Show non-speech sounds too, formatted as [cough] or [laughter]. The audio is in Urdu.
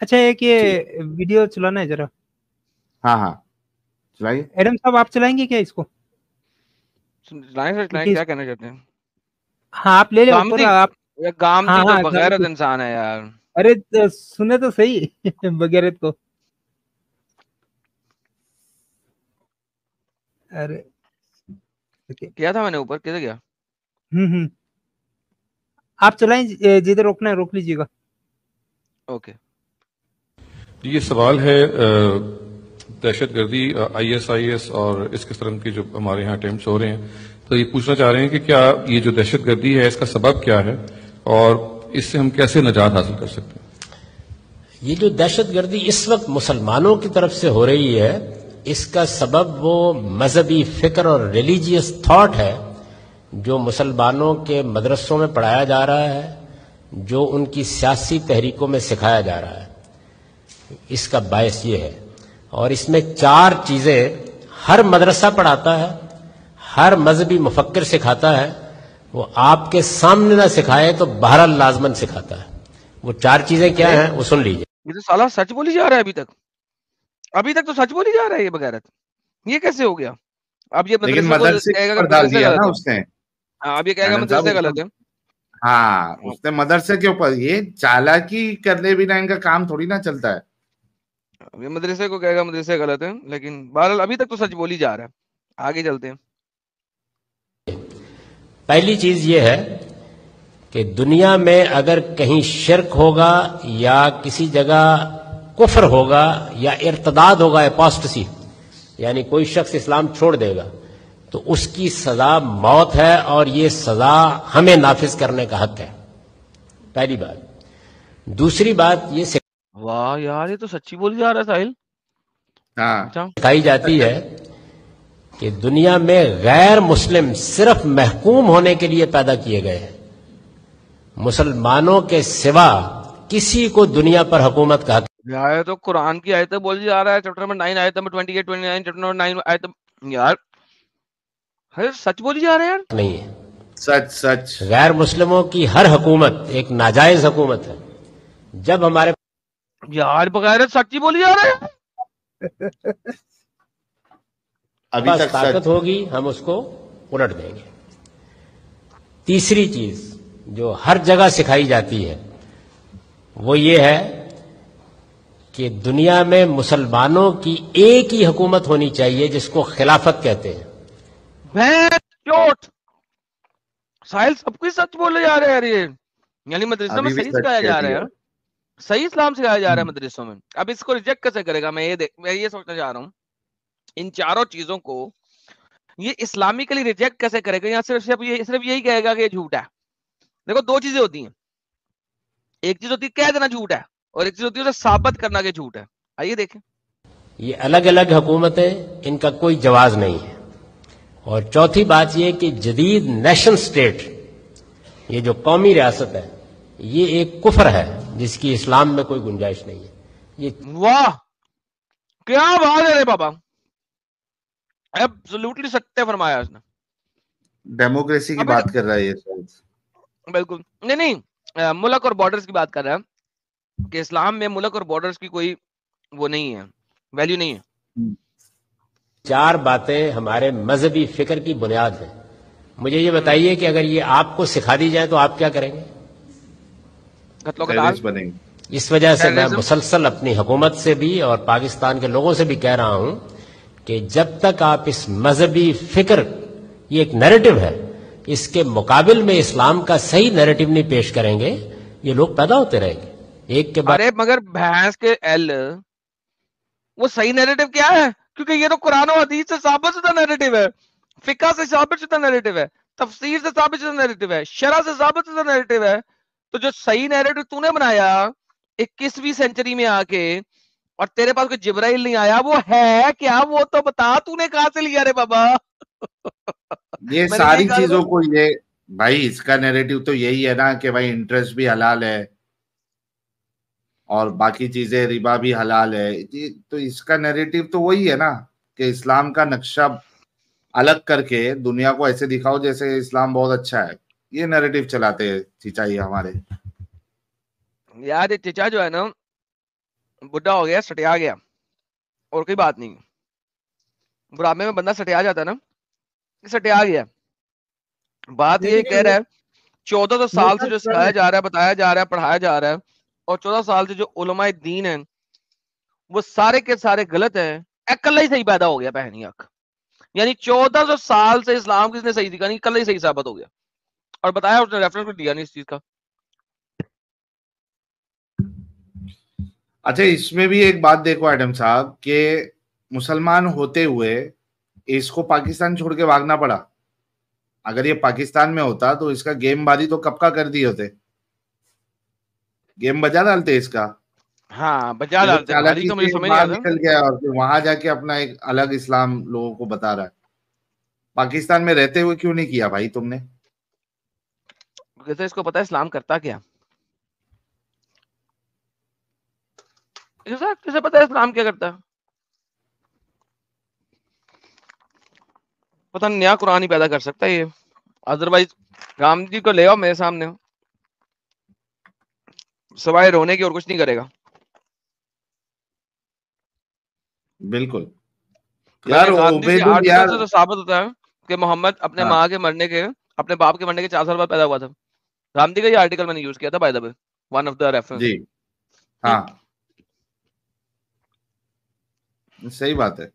اچھا ایک یہ ویڈیو چلانا ہے ذرا۔ ہاں ہاں۔ چلائیے۔ ایڈم صاحب آپ چلائیں گے کیا اس کو؟ چلائیں سر چلائیں۔ کیا کہنا چاہتے ہیں؟ ہاں آپ لے لیں اوپر آپ یہ گام ہاں، کی ہاں، تو بغیرت انسان ہے یار۔ ارے تو سنے تو صحیح [laughs] بغیرت کو۔ ارے کیا تھا میں نے اوپر؟ کیسے گیا؟ ہوں ہوں۔ آپ چلائیں اے، جدھر روکنا ہے روک لیجیے گا۔ اوکے۔ جی یہ سوال ہے دہشت گردی آئی ایس آئی ایس اور اس قسم کے جو ہمارے یہاں اٹیمپٹس ہو رہے ہیں۔ تو یہ پوچھنا چاہ رہے ہیں کہ کیا یہ جو دہشت گردی ہے، اس کا سبب کیا ہے اور اس سے ہم کیسے نجات حاصل کر سکتے ہیں؟ یہ جو دہشت گردی اس وقت مسلمانوں کی طرف سے ہو رہی ہے، اس کا سبب وہ مذہبی فکر اور ریلیجیس تھاٹ ہے جو مسلمانوں کے مدرسوں میں پڑھایا جا رہا ہے، جو ان کی سیاسی تحریکوں میں سکھایا جا رہا ہے۔ اس کا باعث یہ ہے۔ اور اس میں چار چیزیں ہر مدرسہ پڑھاتا ہے ہر مذہبی مفکر سکھاتا ہے۔ وہ آپ کے سامنے نہ سکھائے تو بہرحال لازمن سکھاتا ہے۔ وہ چار چیزیں کیا ہیں؟ وہ سن لیجیے یہ تو سالہ سچ بولی جا رہا ہے ابھی تک۔ ابھی تک تو سچ بولی جا رہا ہے یہ بغیرت۔ یہ کیسے ہو گیا؟ اب یہ مدرسے ہاں، اب یہ کہے گا مدرسے اس غلط ہے۔ ہاں اس نے مدرسے کے اوپر یہ چالاکی کرنے بنا ان کا کام تھوڑی نہ چلتا ہے۔ اب یہ مدرسے کو کہے گا مدرسے غلط ہے لیکن بہرحال ابھی تک تو سچ بولی جا رہا ہے۔ آگے چلتے ہیں۔ پہلی چیز یہ ہے کہ دنیا میں اگر کہیں شرک ہوگا یا کسی جگہ کفر ہوگا یا ارتداد ہوگا اپاسٹسی یعنی کوئی شخص اسلام چھوڑ دے گا، تو اس کی سزا موت ہے اور یہ سزا ہمیں نافذ کرنے کا حق ہے۔ پہلی بات۔ دوسری بات یہ واہ یار یہ تو سچی بولی جا رہا ہے ساحل۔ ہاں۔ اچھا۔ جاتی ہے کہ دنیا میں غیر مسلم صرف محکوم ہونے کے لیے پیدا کیے گئے ہیں۔ مسلمانوں کے سوا کسی کو دنیا پر حکومت کا یار یہ تو قرآن کی آیت بولی جا رہا ہے چیپٹر نمبر 9 آیت نمبر 28 29 چیپٹر نمبر 9 آیت یار ہر سچ بولی جا رہا ہے یار نہیں ہے۔ سچ سچ۔ غیر مسلموں کی ہر حکومت ایک ناجائز حکومت ہے۔ جب ہمارے یار بغیر سچی بولی جا رہا ہے ابھی تک سچ طاقت ہوگی ہم اس کو الٹ دیں گے۔ تیسری چیز جو ہر جگہ سکھائی جاتی ہے وہ یہ ہے کہ دنیا میں مسلمانوں کی ایک ہی حکومت ہونی چاہیے جس کو خلافت کہتے ہیں۔ ساحل سب کچھ سچ بولے جا رہے ہیں یعنی مدرسوں میں صحیح سچ سکھایا جا رہا ہے۔ دیا۔ یار صحیح اسلام سکھایا جا رہا ہے مدرسوں میں۔ اب اس کو ریجیکٹ کیسے کرے گا؟ میں یہ دیکھ میں یہ سوچنا چاہ رہا ہوں۔ ان چاروں چیزوں کو یہ اسلامکلی ریجیکٹ کیسے کرے گا؟ یا صرف صرف یہ صرف یہی کہے گا کہ یہ جھوٹ ہے۔ دیکھو دو چیزیں ہوتی ہیں۔ ایک چیز ہوتی ہے کہہ دینا جھوٹ ہے اور ایک چیز ہوتی ہے اسے ثابت کرنا کہ جھوٹ ہے۔ آئیے دیکھیں۔ یہ الگ الگ حکومتیں ان کا کوئی جواز نہیں ہے۔ اور چوتھی بات یہ کہ جدید نیشن سٹیٹ یہ جو قومی ریاست ہے یہ ایک کفر ہے۔ جس کی اسلام میں کوئی گنجائش نہیں ہے۔ یہ واہ کیا بات ہے بابا۔ ایبسولوٹلی ستیہ فرمایا اس نے۔ ڈیموکریسی کی بات کر رہا ہے یہ بالکل۔ نہیں نہیں ملک اور بارڈرز کی بات کر رہا ہے۔ کہ اسلام میں ملک اور بارڈرز کی کوئی وہ نہیں ہے ویلیو نہیں ہے۔ چار باتیں ہمارے مذہبی فکر کی بنیاد ہیں۔ مجھے یہ بتائیے کہ اگر یہ آپ کو سکھا دی جائے تو آپ کیا کریں گے؟ گے۔ اس وجہ سے میں. مسلسل اپنی حکومت سے بھی اور پاکستان کے لوگوں سے بھی کہہ رہا ہوں کہ جب تک آپ اس مذہبی فکر یہ ایک نیریٹو ہے اس کے مقابل میں اسلام کا صحیح نیریٹو نہیں پیش کریں گے یہ لوگ پیدا ہوتے رہیں گے۔ ایک کے بعد ارے مگر بھینس کے ایل وہ صحیح نیریٹو کیا ہے؟ کیونکہ یہ تو قرآن و حدیث سے ثابت شدہ نیریٹو ہے۔ فقہ سے ثابت شدہ نیریٹو ہے۔ تفسیر سے ثابت شدہ نیریٹو ہے۔ شرح سے ثابت شدہ نیریٹو ہے۔ تو جو صحیح نیریٹو تو نے بنایا اکیسویں سینچری میں آ کے اور تیرے پاس کوئی جبرائیل نہیں آیا وہ ہے کیا؟ وہ تو بتا تو نے کہاں سے لیا رے بابا؟ یہ ساری چیزوں کو یہ بھائی اس کا نیریٹو تو یہی ہے نا کہ بھائی انٹرسٹ بھی حلال ہے اور باقی چیزیں ربا بھی حلال ہے۔ تو اس کا نیریٹو تو وہی ہے نا کہ اسلام کا نقشہ الگ کر کے دنیا کو ایسے دکھاؤ جیسے اسلام بہت اچھا ہے۔ یہ نیریٹو چلاتے چچائی ہمارے۔ یار یہ چچا جو ہے نا بڈھا ہو گیا سٹیا گیا۔ اور کوئی بات نہیں۔ بڑھاپے میں بندہ سٹیا جاتا ہے نا سٹیا گیا۔ بات یہ کہہ رہا ہے چودہ سو سال سے جو سکھایا جا رہا ہے بتایا جا رہا ہے پڑھایا جا رہا ہے اور چودہ سال سے جو علماء دین ہیں وہ سارے کے سارے غلط ہیں۔ کل ہی صحیح پیدا ہو گیا پہنی آنکھ یعنی چودہ سو سال سے اسلام کس نے صحیح دکھا نہیں کل ہی صحیح ثابت ہو گیا۔ اور بتایا اس نے ریفرنس دیا نہیں اس چیز کا۔ اچھا اس میں بھی ایک بات دیکھو ایڈم صاحب کہ مسلمان ہوتے ہوئے اس کو پاکستان چھوڑ کے بھاگنا پڑا۔ اگر یہ پاکستان میں ہوتا تو اس کا گیم بازی تو کب کا کر دیے ہوتے؟ گیم بجا ڈالتے اس کا؟ ہاں بچا ڈالتے نکل گیا اور وہاں جا کے اپنا ایک الگ اسلام لوگوں کو بتا رہا ہے۔ پاکستان میں رہتے ہوئے کیوں نہیں کیا بھائی تم نے؟ کہتے اس کو پتا اسلام کرتا کیا؟ کسے پتا اسلام کیا کرتا۔ پتہ نہیں نیا قرآن ہی پیدا کر سکتا ہے یہ۔ ادروائز رام جی کو لے آؤ میرے سامنے۔ سوائے رونے کی اور کچھ نہیں کرے گا۔ بالکل۔ یار تو ثابت ہوتا ہے کہ محمد اپنے ہاں۔ ماں کے مرنے کے اپنے باپ کے مرنے کے چار سال بعد پیدا ہوا تھا۔ گاندھی کا یہ آرٹیکل میں نے یوز کیا تھا by the one of the reference جی. ہاں. صحیح بات ہے.